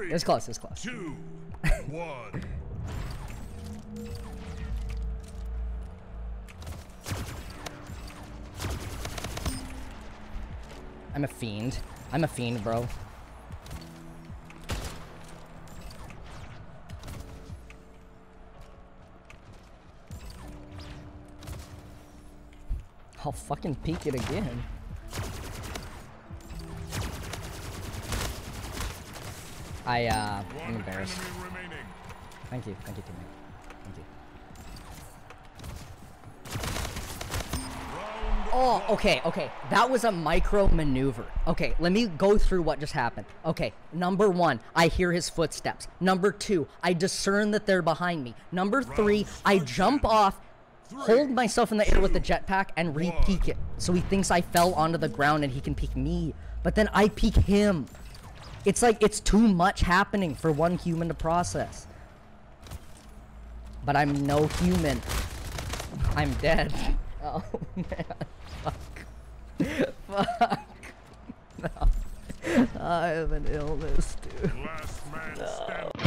Three, It's close, it's close. two, one. I'm a fiend. I'm a fiend, bro. I'll fucking peek it again. I, uh, I'm embarrassed. Thank you, thank you, teammate. Thank you. Oh, okay, okay. That was a micro maneuver. Okay, let me go through what just happened. Okay, number one, I hear his footsteps. Number two, I discern that they're behind me. Number three, I jump off, hold myself in the air with the jetpack, and re-peek it. So he thinks I fell onto the ground and he can peek me. But then I peek him. It's like it's too much happening for one human to process. But I'm no human. I'm dead. Oh man. Fuck. Fuck. No. I have an illness, dude. Last man no.